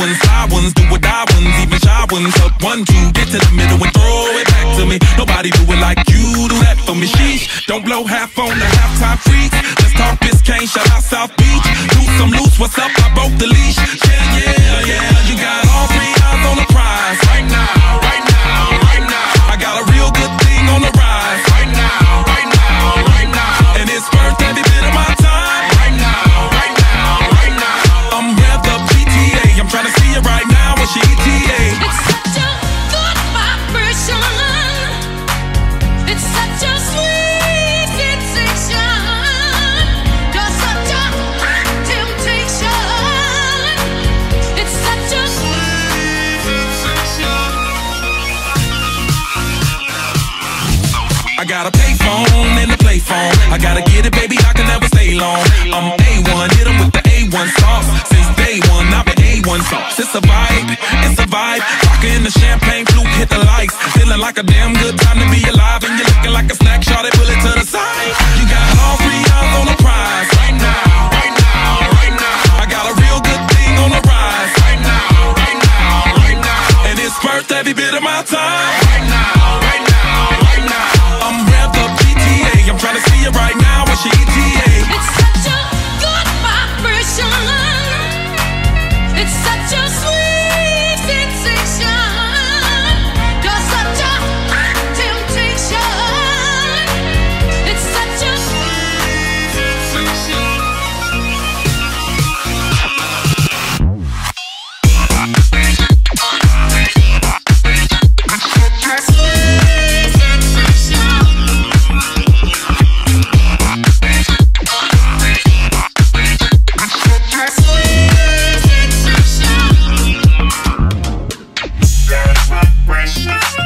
ones, high ones, do what I ones, even shy ones. One, two, get to the middle and throw it back to me. Nobody do it like you do that for me. Sheesh, don't blow half on the halftime freaks. Let's talk Biscayne, shout out South Beach. Loose, I'm loose, what's up? I broke the leash. Yeah, yeah. I got a payphone and a playphone. I gotta get it, baby, I can never stay long. I'm A1, hit with the A1 sauce. Since day one, I've been A1 sauce. It's a vibe, it's a vibe. Rockin' the champagne, flute, hit the lights. Feeling like a damn good time to be alive. And you're looking like a snack, shot pull it to the side. You got all three eyes on the prize. Right now, right now, right now. I got a real good thing on the rise. Right now, right now, right now. And it's worth every bit of my time. Right now, right now. Fresh.